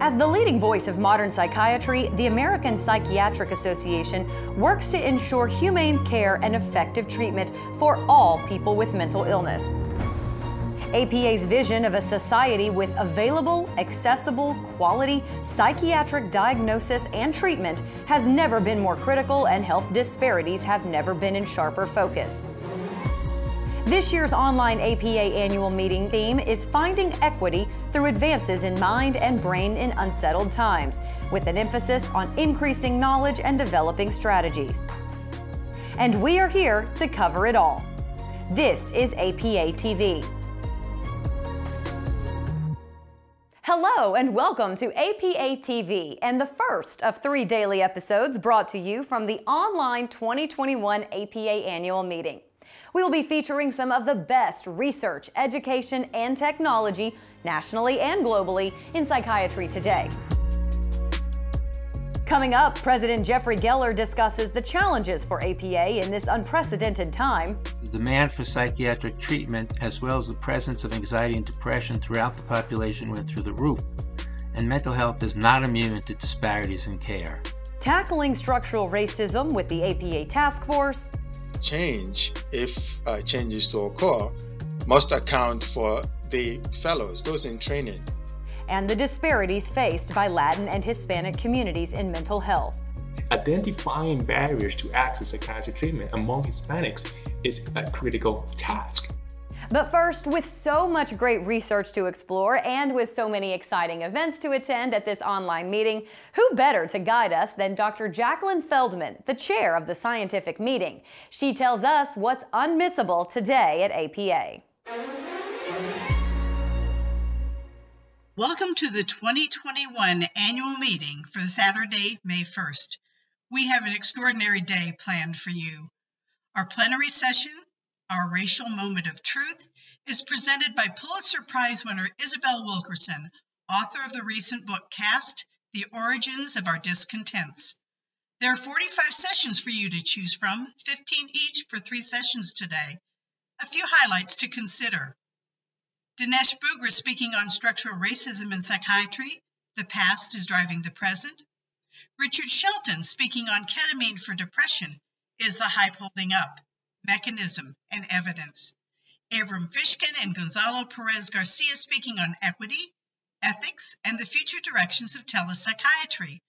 As the leading voice of modern psychiatry, the American Psychiatric Association works to ensure humane care and effective treatment for all people with mental illness. APA's vision of a society with available, accessible, quality psychiatric diagnosis and treatment has never been more critical, and health disparities have never been in sharper focus. This year's online APA annual meeting theme is Finding Equity through Advances in Mind and Brain in Unsettled Times, with an emphasis on increasing knowledge and developing strategies. And we are here to cover it all. This is APA TV. Hello and welcome to APA TV and the first of three daily episodes brought to you from the online 2021 APA annual meeting. We will be featuring some of the best research, education, and technology nationally and globally in psychiatry today. Coming up, President Jeffrey Geller discusses the challenges for APA in this unprecedented time. The demand for psychiatric treatment, as well as the presence of anxiety and depression throughout the population, went through the roof, and mental health is not immune to disparities in care. Tackling structural racism with the APA task force. Change, if uh, changes to occur, must account for the fellows, those in training and the disparities faced by Latin and Hispanic communities in mental health. Identifying barriers to access psychiatric treatment among Hispanics is a critical task. But first, with so much great research to explore and with so many exciting events to attend at this online meeting, who better to guide us than Dr. Jacqueline Feldman, the chair of the scientific meeting? She tells us what's unmissable today at APA. Welcome to the 2021 annual meeting for Saturday, May 1st. We have an extraordinary day planned for you. Our plenary session, our racial moment of truth, is presented by Pulitzer Prize winner Isabel Wilkerson, author of the recent book Caste The Origins of Our Discontents. There are 45 sessions for you to choose from, 15 each for three sessions today. A few highlights to consider. Dinesh Bhugra speaking on structural racism in psychiatry, the past is driving the present. Richard Shelton speaking on ketamine for depression, is the hype holding up, mechanism and evidence. Avrim Fishkind and Gonzalo Perez Garcia speaking on equity, ethics, and the future directions of telepsychiatry.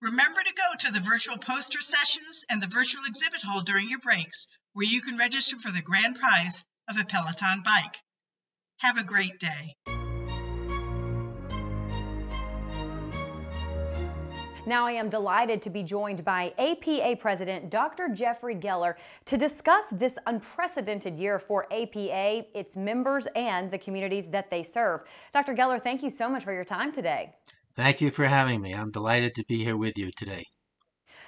Remember to go to the virtual poster sessions and the virtual exhibit hall during your breaks, where you can register for the grand prize of a Peloton bike. Have a great day. Now, I am delighted to be joined by APA President Dr. Jeffrey Geller to discuss this unprecedented year for APA, its members, and the communities that they serve. Dr. Geller, thank you so much for your time today. Thank you for having me. I'm delighted to be here with you today.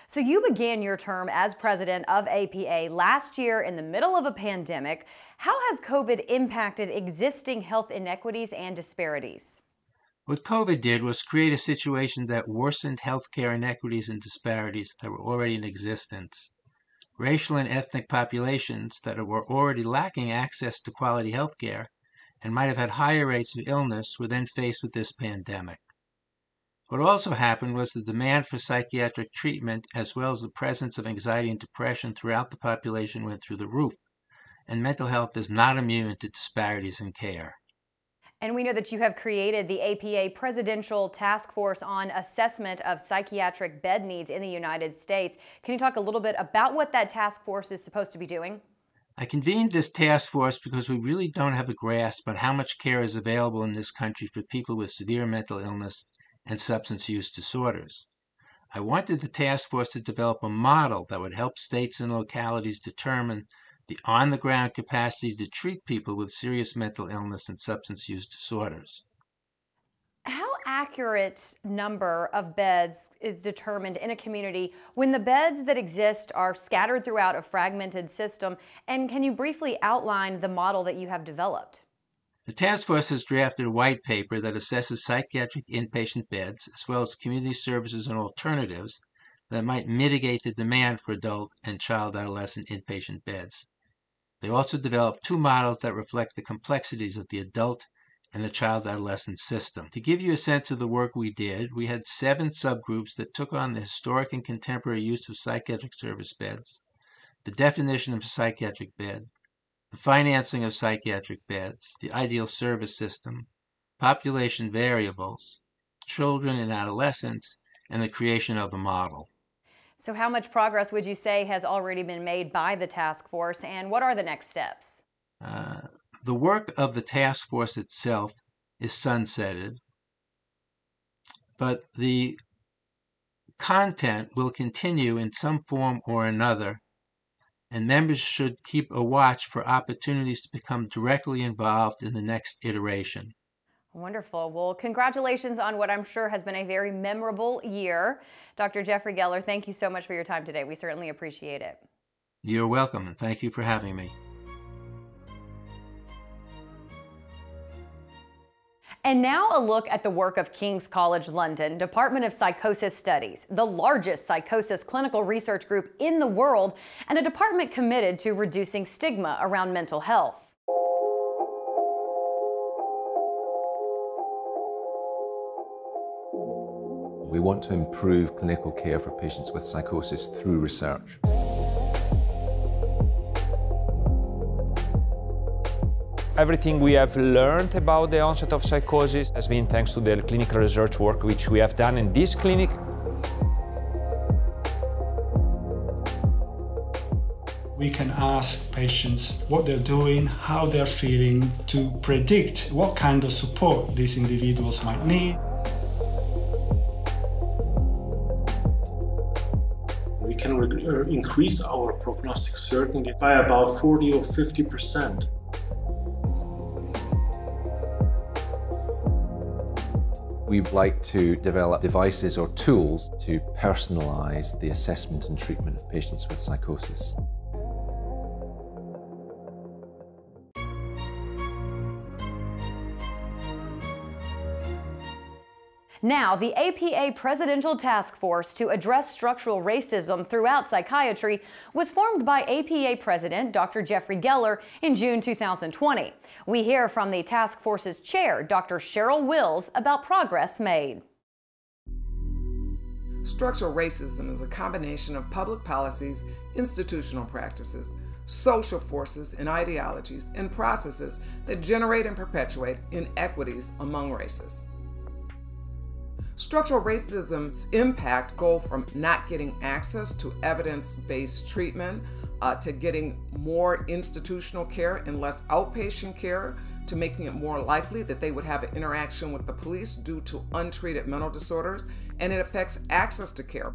So, you began your term as president of APA last year in the middle of a pandemic. How has COVID impacted existing health inequities and disparities? What COVID did was create a situation that worsened healthcare inequities and disparities that were already in existence. Racial and ethnic populations that were already lacking access to quality healthcare and might have had higher rates of illness were then faced with this pandemic. What also happened was the demand for psychiatric treatment, as well as the presence of anxiety and depression throughout the population, went through the roof. And mental health is not immune to disparities in care. And we know that you have created the APA Presidential Task Force on Assessment of Psychiatric Bed Needs in the United States. Can you talk a little bit about what that task force is supposed to be doing? I convened this task force because we really don't have a grasp on how much care is available in this country for people with severe mental illness and substance use disorders. I wanted the task force to develop a model that would help states and localities determine the on the ground capacity to treat people with serious mental illness and substance use disorders. How accurate number of beds is determined in a community when the beds that exist are scattered throughout a fragmented system? And can you briefly outline the model that you have developed? The task force has drafted a white paper that assesses psychiatric inpatient beds, as well as community services and alternatives that might mitigate the demand for adult and child adolescent inpatient beds. They also developed two models that reflect the complexities of the adult and the child adolescent system. To give you a sense of the work we did, we had seven subgroups that took on the historic and contemporary use of psychiatric service beds, the definition of a psychiatric bed, the financing of psychiatric beds, the ideal service system, population variables, children and adolescents, and the creation of the model. So, how much progress would you say has already been made by the task force, and what are the next steps? Uh, the work of the task force itself is sunsetted, but the content will continue in some form or another, and members should keep a watch for opportunities to become directly involved in the next iteration. Wonderful. Well, congratulations on what I'm sure has been a very memorable year. Dr. Jeffrey Geller, thank you so much for your time today. We certainly appreciate it. You're welcome, and thank you for having me. And now a look at the work of King's College London Department of Psychosis Studies, the largest psychosis clinical research group in the world, and a department committed to reducing stigma around mental health. We want to improve clinical care for patients with psychosis through research. Everything we have learned about the onset of psychosis has been thanks to the clinical research work which we have done in this clinic. We can ask patients what they're doing, how they're feeling, to predict what kind of support these individuals might need. Can uh, increase our prognostic certainty by about 40 or 50 percent. We'd like to develop devices or tools to personalise the assessment and treatment of patients with psychosis. Now, the APA Presidential Task Force to address structural racism throughout psychiatry was formed by APA President Dr. Jeffrey Geller in June 2020. We hear from the task force's chair, Dr. Cheryl Wills, about progress made. Structural racism is a combination of public policies, institutional practices, social forces and ideologies, and processes that generate and perpetuate inequities among races. Structural racism's impact go from not getting access to evidence-based treatment uh, to getting more institutional care and less outpatient care to making it more likely that they would have an interaction with the police due to untreated mental disorders and it affects access to care.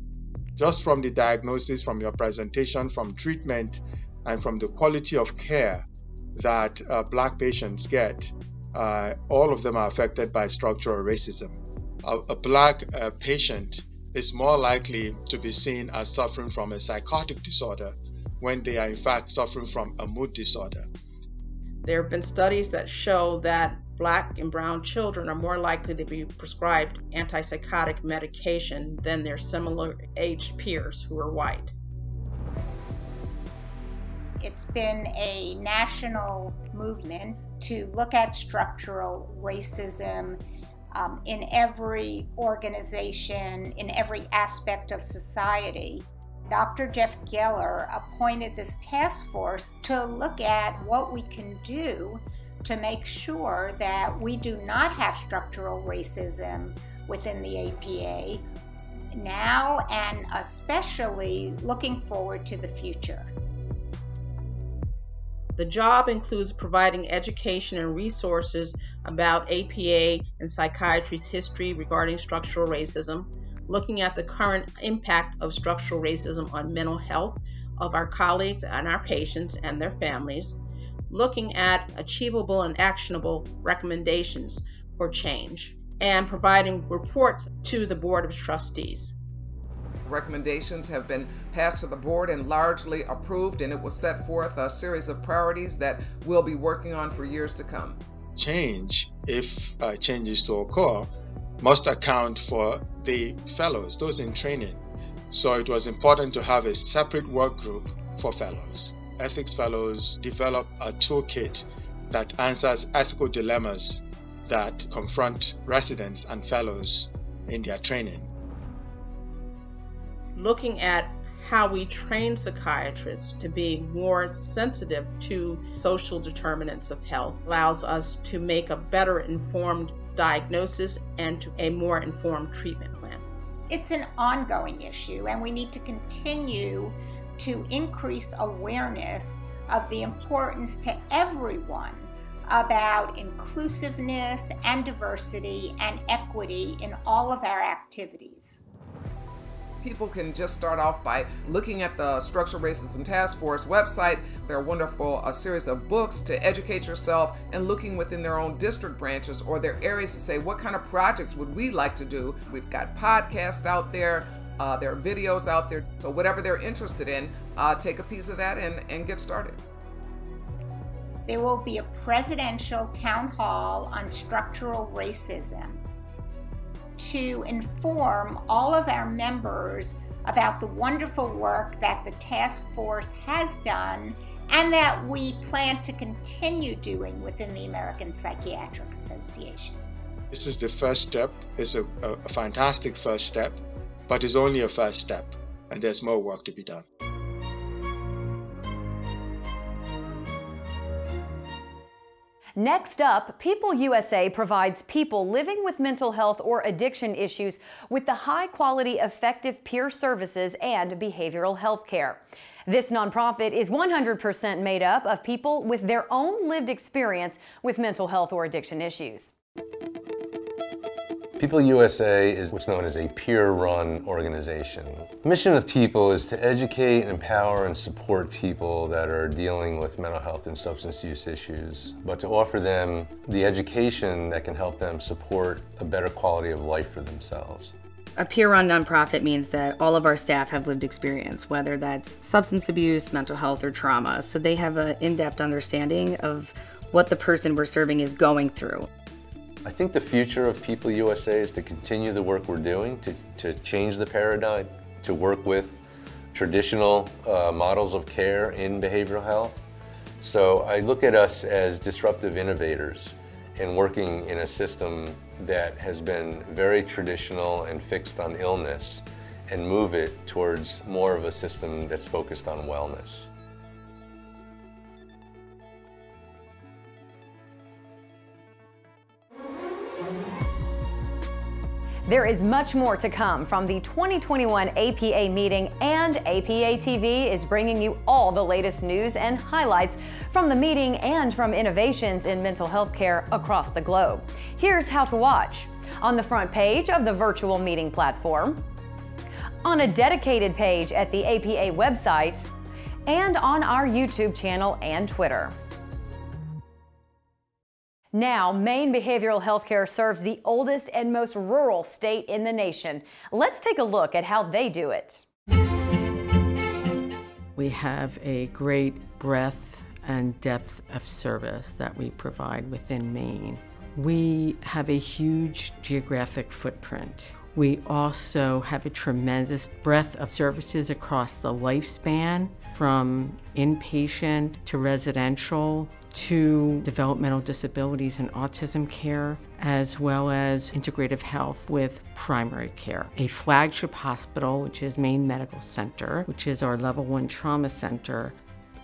Just from the diagnosis, from your presentation, from treatment, and from the quality of care that uh, black patients get, uh, all of them are affected by structural racism a, a black uh, patient is more likely to be seen as suffering from a psychotic disorder when they are in fact suffering from a mood disorder. There have been studies that show that black and brown children are more likely to be prescribed antipsychotic medication than their similar aged peers who are white. It's been a national movement to look at structural racism um, in every organization, in every aspect of society. Dr. Jeff Geller appointed this task force to look at what we can do to make sure that we do not have structural racism within the APA now and especially looking forward to the future. The job includes providing education and resources about APA and psychiatry's history regarding structural racism, looking at the current impact of structural racism on mental health of our colleagues and our patients and their families, looking at achievable and actionable recommendations for change, and providing reports to the Board of Trustees. Recommendations have been passed to the board and largely approved, and it will set forth a series of priorities that we'll be working on for years to come. Change, if uh, changes to occur, must account for the fellows, those in training. So it was important to have a separate work group for fellows. Ethics fellows develop a toolkit that answers ethical dilemmas that confront residents and fellows in their training. Looking at how we train psychiatrists to be more sensitive to social determinants of health allows us to make a better informed diagnosis and to a more informed treatment plan. It's an ongoing issue, and we need to continue to increase awareness of the importance to everyone about inclusiveness and diversity and equity in all of our activities. People can just start off by looking at the Structural Racism Task Force website. There are wonderful a series of books to educate yourself and looking within their own district branches or their areas to say what kind of projects would we like to do. We've got podcasts out there, uh, there are videos out there. So whatever they're interested in, uh, take a piece of that and, and get started there will be a presidential town hall on structural racism to inform all of our members about the wonderful work that the task force has done and that we plan to continue doing within the American Psychiatric Association. This is the first step. It's a, a, fantastic first step, but it's only a first step, and there's more work to be done. Next up, People USA provides people living with mental health or addiction issues with the high quality, effective peer services and behavioral health care. This nonprofit is 100% made up of people with their own lived experience with mental health or addiction issues. People USA is what's known as a peer-run organization. The mission of People is to educate, empower, and support people that are dealing with mental health and substance use issues, but to offer them the education that can help them support a better quality of life for themselves. A peer-run nonprofit means that all of our staff have lived experience, whether that's substance abuse, mental health, or trauma. So they have an in-depth understanding of what the person we're serving is going through. I think the future of People USA is to continue the work we're doing, to, to change the paradigm, to work with traditional uh, models of care in behavioral health. So I look at us as disruptive innovators and working in a system that has been very traditional and fixed on illness and move it towards more of a system that's focused on wellness. There is much more to come from the 2021 APA meeting, and APA TV is bringing you all the latest news and highlights from the meeting and from innovations in mental health care across the globe. Here's how to watch on the front page of the virtual meeting platform, on a dedicated page at the APA website, and on our YouTube channel and Twitter. Now, Maine Behavioral Healthcare serves the oldest and most rural state in the nation. Let's take a look at how they do it. We have a great breadth and depth of service that we provide within Maine. We have a huge geographic footprint. We also have a tremendous breadth of services across the lifespan from inpatient to residential to developmental disabilities and autism care, as well as integrative health with primary care. A flagship hospital, which is Maine Medical Center, which is our level one trauma center,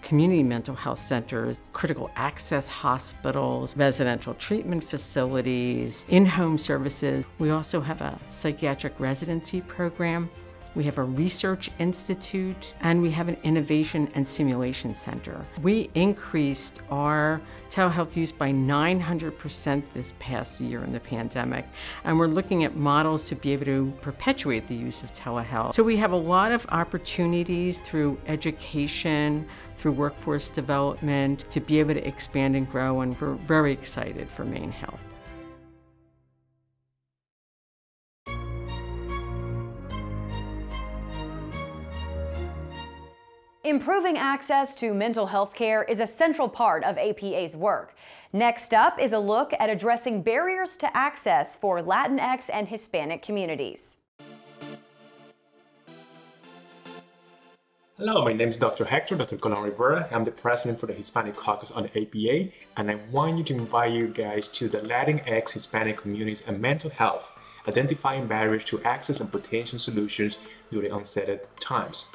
community mental health centers, critical access hospitals, residential treatment facilities, in-home services. We also have a psychiatric residency program we have a research institute, and we have an innovation and simulation center. We increased our telehealth use by 900% this past year in the pandemic, and we're looking at models to be able to perpetuate the use of telehealth. So we have a lot of opportunities through education, through workforce development, to be able to expand and grow, and we're very excited for MaineHealth. Improving access to mental health care is a central part of APA's work. Next up is a look at addressing barriers to access for Latinx and Hispanic communities. Hello, my name is Dr. Hector, Dr. Colon Rivera. I'm the president for the Hispanic Caucus on the APA, and I want you to invite you guys to the Latinx Hispanic communities and mental health, identifying barriers to access and potential solutions during unsettled times.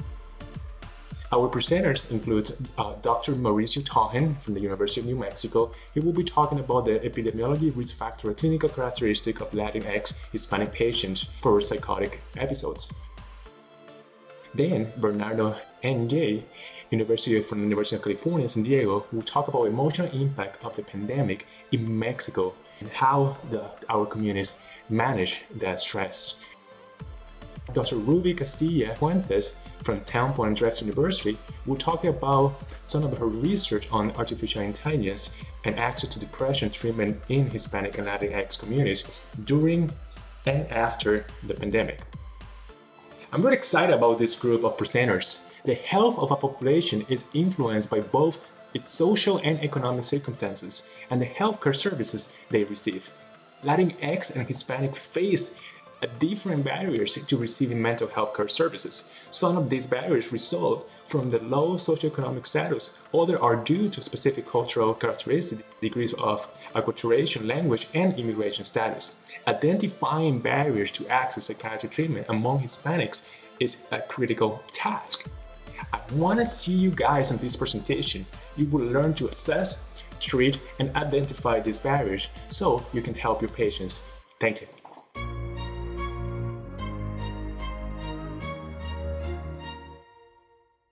Our presenters include uh, Dr. Mauricio Tohen from the University of New Mexico. He will be talking about the epidemiology, risk factor, clinical characteristic of Latinx Hispanic patients for psychotic episodes. Then Bernardo N.J., University from the University of California, San Diego, will talk about emotional impact of the pandemic in Mexico and how the, our communities manage that stress. Dr. Ruby Castilla Puentes from Temple and Drexel University will talk about some of her research on artificial intelligence and access to depression treatment in Hispanic and Latinx communities during and after the pandemic. I'm really excited about this group of presenters. The health of a population is influenced by both its social and economic circumstances and the healthcare services they receive. Latinx and Hispanic face different barriers to receiving mental health care services. Some of these barriers result from the low socioeconomic status, others are due to specific cultural characteristics, degrees of acculturation, language, and immigration status. Identifying barriers to access psychiatric treatment among Hispanics is a critical task. I want to see you guys on this presentation. You will learn to assess, treat, and identify these barriers so you can help your patients. Thank you.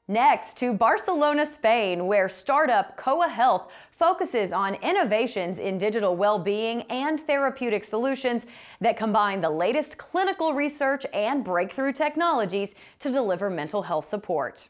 Next to Barcelona, Spain, where startup Koa Health focuses on innovations in digital well-being and therapeutic solutions that combine the latest clinical research and breakthrough technologies to deliver mental health support.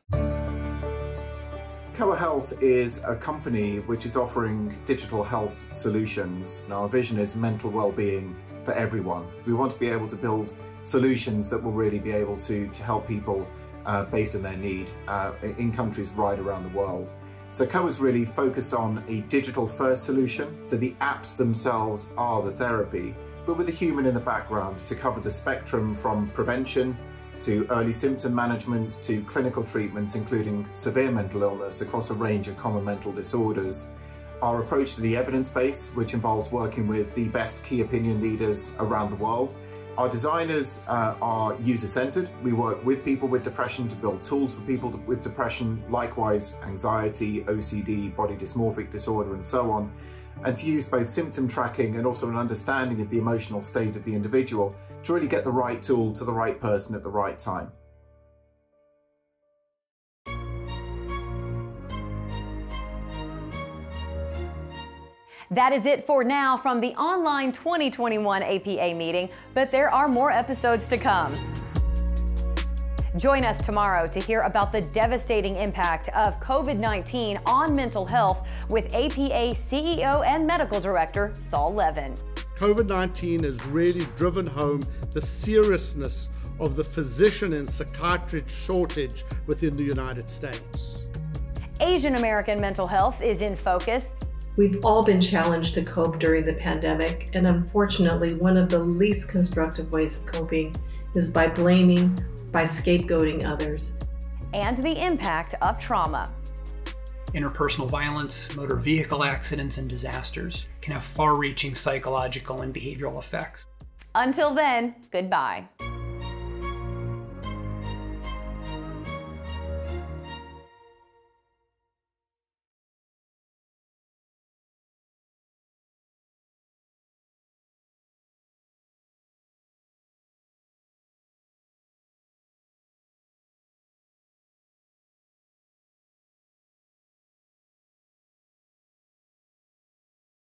Koa Health is a company which is offering digital health solutions. And our vision is mental well-being for everyone. We want to be able to build solutions that will really be able to, to help people uh, based on their need uh, in countries right around the world. So Koa is really focused on a digital first solution. So the apps themselves are the therapy, but with a human in the background to cover the spectrum from prevention to early symptom management to clinical treatment, including severe mental illness across a range of common mental disorders. Our approach to the evidence base, which involves working with the best key opinion leaders around the world, our designers uh, are user-centered. We work with people with depression to build tools for people with depression, likewise anxiety, OCD, body dysmorphic disorder, and so on, and to use both symptom tracking and also an understanding of the emotional state of the individual to really get the right tool to the right person at the right time. That is it for now from the online 2021 APA meeting, but there are more episodes to come. Join us tomorrow to hear about the devastating impact of COVID 19 on mental health with APA CEO and Medical Director Saul Levin. COVID 19 has really driven home the seriousness of the physician and psychiatrist shortage within the United States. Asian American mental health is in focus. We've all been challenged to cope during the pandemic, and unfortunately, one of the least constructive ways of coping is by blaming, by scapegoating others. And the impact of trauma. Interpersonal violence, motor vehicle accidents, and disasters can have far reaching psychological and behavioral effects. Until then, goodbye.